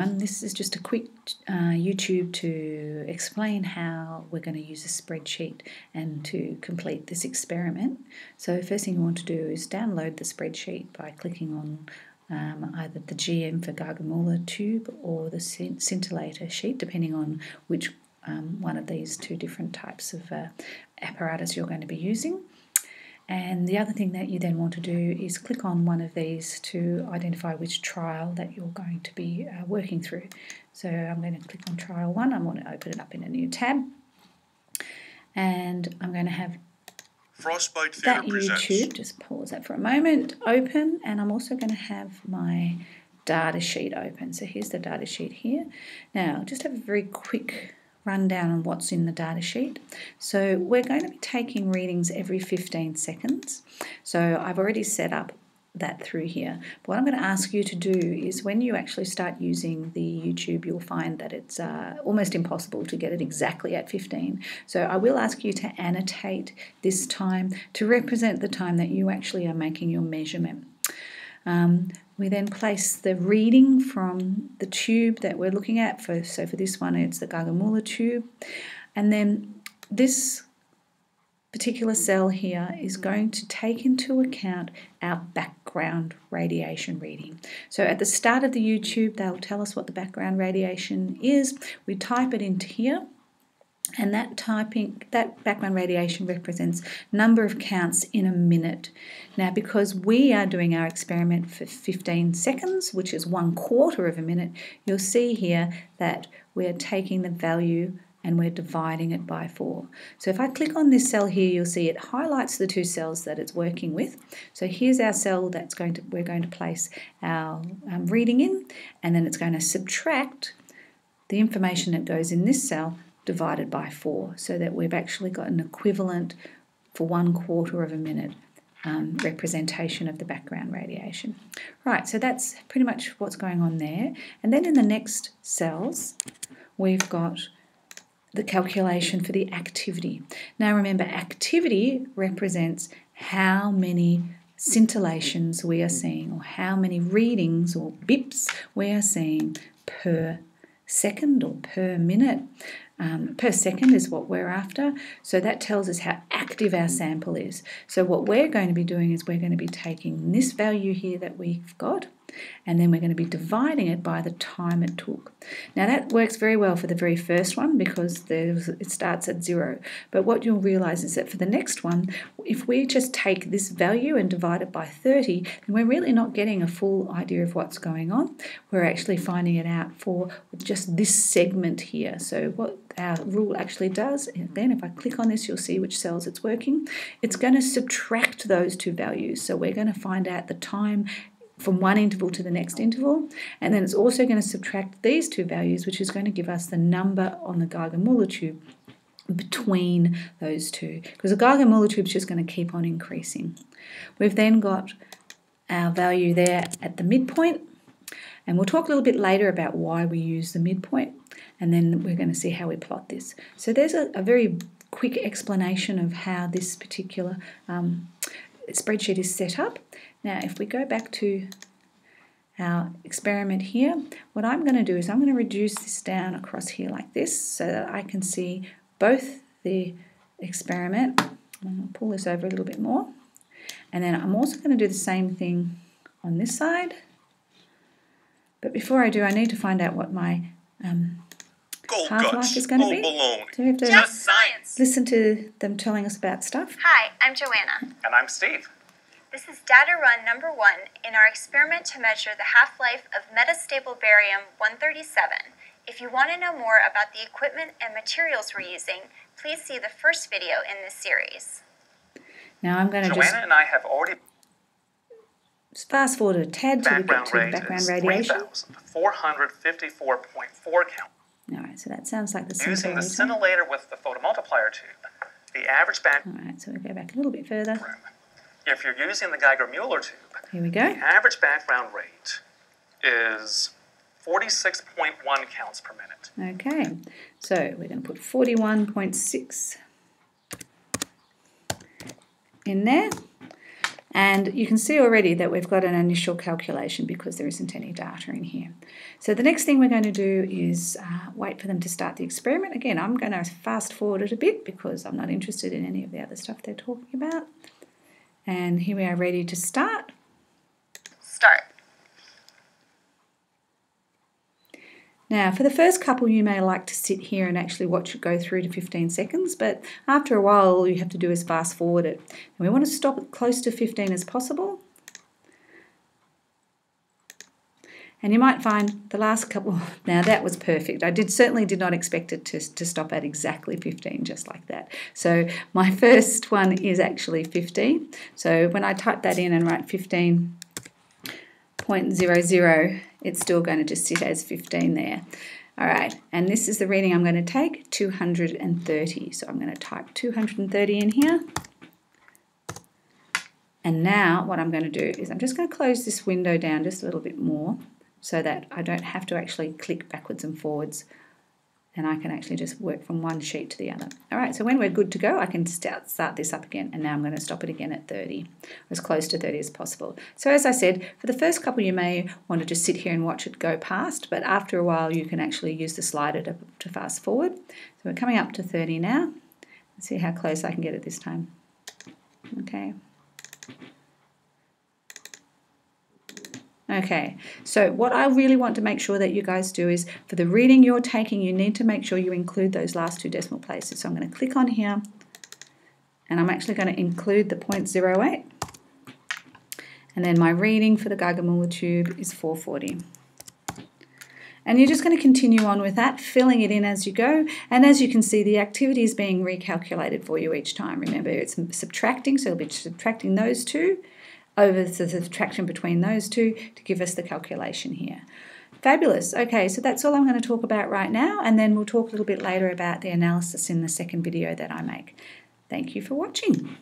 And this is just a quick uh, YouTube to explain how we're going to use a spreadsheet and to complete this experiment. So first thing you want to do is download the spreadsheet by clicking on um, either the GM for Geiger-Müller tube or the scintillator sheet, depending on which um, one of these two different types of uh, apparatus you're going to be using. And the other thing that you then want to do is click on one of these to identify which trial that you're going to be uh, working through. So I'm going to click on trial one. I'm going to open it up in a new tab. And I'm going to have Frostbite Theatre that YouTube, just pause that for a moment, open. And I'm also going to have my data sheet open. So here's the data sheet here. Now, just have a very quick rundown on what's in the data sheet. So we're going to be taking readings every 15 seconds. So I've already set up that through here. But what I'm going to ask you to do is when you actually start using the YouTube, you'll find that it's uh, almost impossible to get it exactly at 15. So I will ask you to annotate this time to represent the time that you actually are making your measurement. Um, we then place the reading from the tube that we're looking at. For, so for this one, it's the Geiger-Müller tube. And then this particular cell here is going to take into account our background radiation reading. So at the start of the YouTube, they'll tell us what the background radiation is. We type it into here and that typing that background radiation represents number of counts in a minute now because we are doing our experiment for 15 seconds which is one quarter of a minute you'll see here that we're taking the value and we're dividing it by 4. So if I click on this cell here, you'll see it highlights the two cells that it's working with. So here's our cell that's going to we're going to place our um, reading in, and then it's going to subtract the information that goes in this cell divided by 4 so that we've actually got an equivalent for one quarter of a minute um, representation of the background radiation. Right, so that's pretty much what's going on there. And then in the next cells, we've got the calculation for the activity. Now remember, activity represents how many scintillations we are seeing or how many readings or bips we are seeing per second or per minute um, per second is what we're after. So that tells us how active our sample is. So what we're going to be doing is we're going to be taking this value here that we've got and then we're going to be dividing it by the time it took. Now that works very well for the very first one because it starts at zero. But what you'll realize is that for the next one, if we just take this value and divide it by 30, then we're really not getting a full idea of what's going on. We're actually finding it out for just this segment here. So what our rule actually does, then if I click on this, you'll see which cells it's working. It's going to subtract those two values. So we're going to find out the time from one interval to the next interval. And then it's also going to subtract these two values, which is going to give us the number on the Geiger-Müller tube between those two. Because the Geiger-Müller tube is just going to keep on increasing. We've then got our value there at the midpoint. And we'll talk a little bit later about why we use the midpoint. And then we're going to see how we plot this. So there's a, a very quick explanation of how this particular um, spreadsheet is set up. Now, if we go back to our experiment here, what I'm going to do is I'm going to reduce this down across here like this so that I can see both the experiment. I'm going to pull this over a little bit more. And then I'm also going to do the same thing on this side. But before I do, I need to find out what my um, half-life is going to be. Baloney. So we have to Just science. listen to them telling us about stuff. Hi, I'm Joanna. And I'm Steve. This is data run number one in our experiment to measure the half-life of metastable barium 137. If you want to know more about the equipment and materials we're using, please see the first video in this series. Now I'm going to Joanna just and I have already fast forward a tad till we get background to the background is radiation. 3,454.4 count. So that sounds like the Using the scintillator. scintillator with the photomultiplier tube, the average back All right, so we go back a little bit further. room. If you're using the Geiger-Müller tube, Here we go. the average background rate is 46.1 counts per minute. Okay, so we're going to put 41.6 in there. And you can see already that we've got an initial calculation because there isn't any data in here. So the next thing we're going to do is uh, wait for them to start the experiment. Again, I'm going to fast forward it a bit because I'm not interested in any of the other stuff they're talking about. And here we are ready to start. Start. Now, for the first couple, you may like to sit here and actually watch it go through to 15 seconds, but after a while, all you have to do is fast forward it. And we want to stop it close to 15 as possible. And you might find the last couple, now that was perfect. I did certainly did not expect it to, to stop at exactly 15, just like that. So my first one is actually 15. So when I type that in and write 15.00, it's still going to just sit as 15 there. All right, and this is the reading I'm going to take, 230. So I'm going to type 230 in here. And now what I'm going to do is I'm just going to close this window down just a little bit more so that I don't have to actually click backwards and forwards and I can actually just work from one sheet to the other. All right, so when we're good to go, I can start, start this up again, and now I'm going to stop it again at 30, as close to 30 as possible. So as I said, for the first couple, you may want to just sit here and watch it go past, but after a while, you can actually use the slider to, to fast forward. So we're coming up to 30 now. Let's see how close I can get it this time. Okay. Okay, so what I really want to make sure that you guys do is for the reading you're taking, you need to make sure you include those last two decimal places. So I'm going to click on here and I'm actually going to include the 0.08. And then my reading for the Geiger-Müller tube is 440. And you're just going to continue on with that, filling it in as you go. And as you can see, the activity is being recalculated for you each time. Remember, it's subtracting, so it'll be subtracting those two over the subtraction between those two to give us the calculation here. Fabulous. Okay, so that's all I'm going to talk about right now, and then we'll talk a little bit later about the analysis in the second video that I make. Thank you for watching.